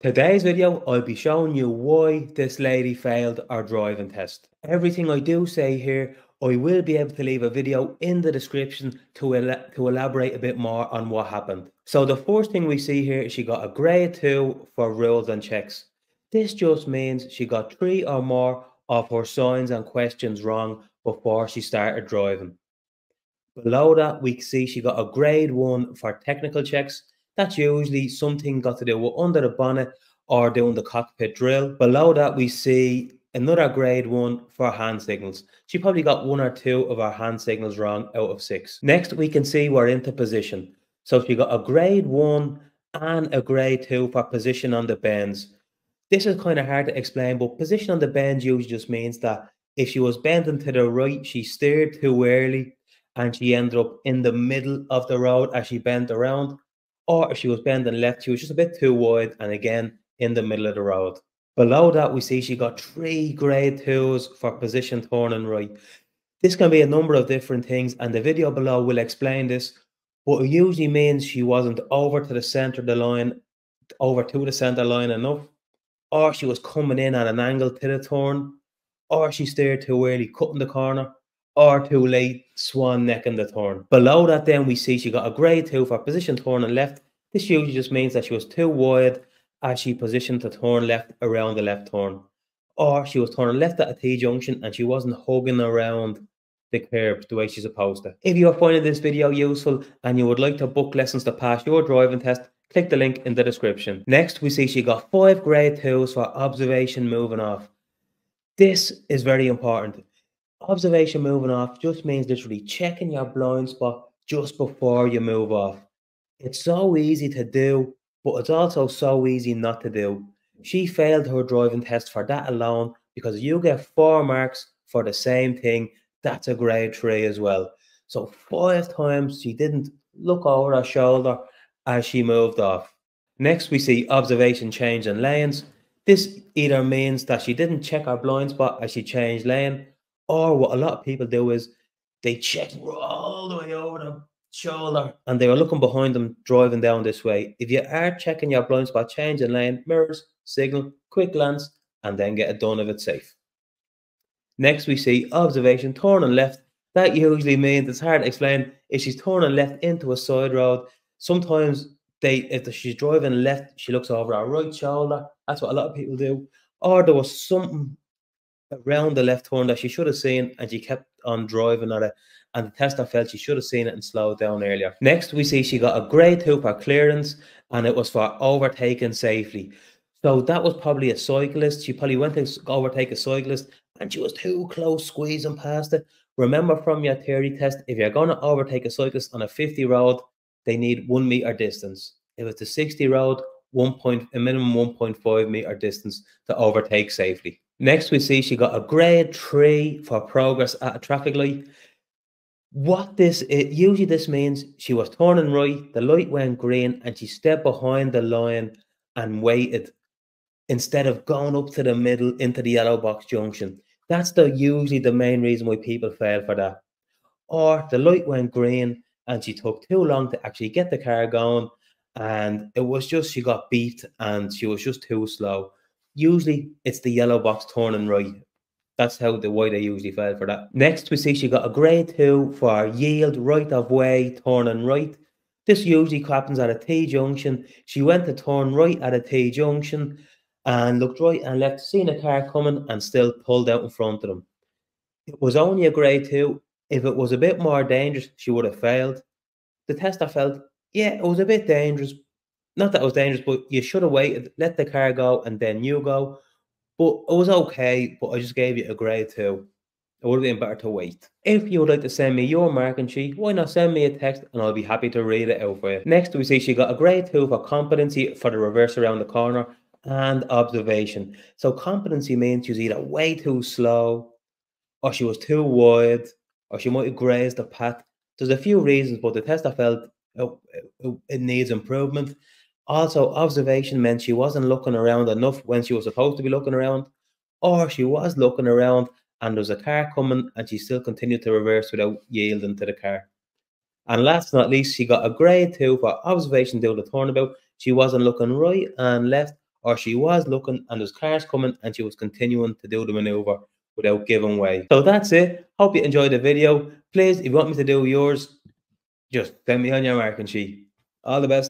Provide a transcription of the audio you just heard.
Today's video, I'll be showing you why this lady failed our driving test. Everything I do say here, I will be able to leave a video in the description to, el to elaborate a bit more on what happened. So the first thing we see here is she got a grade 2 for rules and checks. This just means she got three or more of her signs and questions wrong before she started driving. Below that, we see she got a grade 1 for technical checks that's usually something got to do with under the bonnet or doing the cockpit drill. Below that, we see another grade one for hand signals. She probably got one or two of our hand signals wrong out of six. Next, we can see we're into position. So she got a grade one and a grade two for position on the bends. This is kind of hard to explain, but position on the bends usually just means that if she was bending to the right, she steered too early and she ended up in the middle of the road as she bent around or if she was bending left, she was just a bit too wide and again in the middle of the road. Below that, we see she got three grade twos for position turning right. This can be a number of different things, and the video below will explain this. But it usually means she wasn't over to the center of the line, over to the center line enough, or she was coming in at an angle to the turn, or she steered too early, cutting the corner, or too late swan necking the turn. Below that then we see she got a grade 2 for position turn and left. This usually just means that she was too wide as she positioned the turn left around the left turn. Or she was turning left at a T-junction and she wasn't hugging around the curb the way she's supposed to. If you are finding this video useful and you would like to book lessons to pass your driving test, click the link in the description. Next, we see she got five grade twos for observation moving off. This is very important observation moving off just means literally checking your blind spot just before you move off. It's so easy to do, but it's also so easy not to do. She failed her driving test for that alone because you get four marks for the same thing. That's a grade three as well. So five times she didn't look over her shoulder as she moved off. Next, we see observation change in lanes. This either means that she didn't check her blind spot as she changed lane, or what a lot of people do is they check all the way over the shoulder and they were looking behind them driving down this way. If you are checking your blind spot, change lane, mirrors, signal, quick glance, and then get it done if it's safe. Next, we see observation, turning left. That usually means it's hard to explain. If she's turning left into a side road, sometimes they if she's driving left, she looks over her right shoulder. That's what a lot of people do. Or there was something around the left horn that she should have seen and she kept on driving at it. And the tester felt she should have seen it and slowed down earlier. Next, we see she got a grade two for clearance and it was for overtaking safely. So that was probably a cyclist. She probably went to overtake a cyclist and she was too close squeezing past it. Remember from your theory test, if you're going to overtake a cyclist on a 50 road, they need one meter distance. If it's a 60 road, one point a minimum 1.5 meter distance to overtake safely. Next, we see she got a grade three for progress at a traffic light. What this it, usually this means she was turning right, the light went green, and she stepped behind the line and waited instead of going up to the middle into the yellow box junction. That's the usually the main reason why people fail for that. Or the light went green and she took too long to actually get the car going, and it was just she got beat and she was just too slow usually it's the yellow box turning right. That's how the why they usually fail for that. Next, we see she got a grade two for yield right of way, turning right. This usually happens at a T junction. She went to turn right at a T junction and looked right and left, seen a car coming and still pulled out in front of them. It was only a grade two. If it was a bit more dangerous, she would have failed. The tester felt, yeah, it was a bit dangerous, not that it was dangerous, but you should have waited, let the car go, and then you go. But it was okay, but I just gave you a grade two. It would have been better to wait. If you would like to send me your marking sheet, why not send me a text and I'll be happy to read it out for you. Next, we see she got a grade two for competency for the reverse around the corner and observation. So competency means she was either way too slow, or she was too wide, or she might have grazed the path. There's a few reasons, but the test I felt oh, it, it needs improvement. Also, observation meant she wasn't looking around enough when she was supposed to be looking around, or she was looking around and there was a car coming and she still continued to reverse without yielding to the car. And last but not least, she got a grade two for observation down the turnabout. She wasn't looking right and left, or she was looking and there's cars coming and she was continuing to do the maneuver without giving way. So that's it. Hope you enjoyed the video. Please, if you want me to do yours, just send me on your marking sheet. All the best.